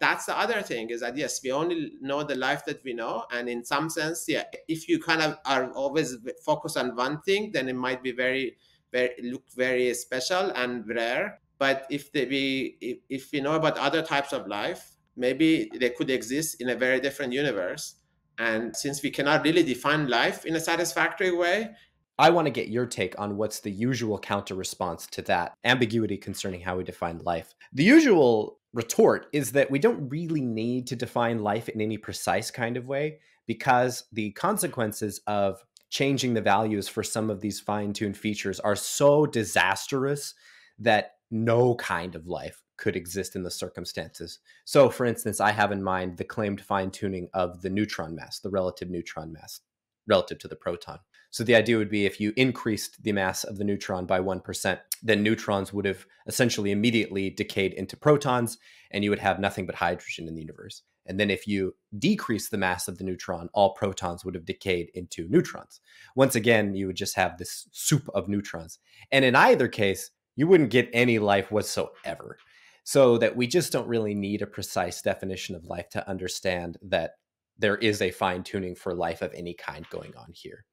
that's the other thing is that yes we only know the life that we know and in some sense yeah if you kind of are always focused on one thing then it might be very very look very special and rare but if they be if, if we know about other types of life maybe they could exist in a very different universe and since we cannot really define life in a satisfactory way I want to get your take on what's the usual counter response to that ambiguity concerning how we define life. The usual retort is that we don't really need to define life in any precise kind of way because the consequences of changing the values for some of these fine tuned features are so disastrous that no kind of life could exist in the circumstances. So, for instance, I have in mind the claimed fine tuning of the neutron mass, the relative neutron mass relative to the proton. So the idea would be if you increased the mass of the neutron by 1%, then neutrons would have essentially immediately decayed into protons and you would have nothing but hydrogen in the universe. And then if you decrease the mass of the neutron, all protons would have decayed into neutrons. Once again, you would just have this soup of neutrons. And in either case, you wouldn't get any life whatsoever. So that we just don't really need a precise definition of life to understand that there is a fine tuning for life of any kind going on here.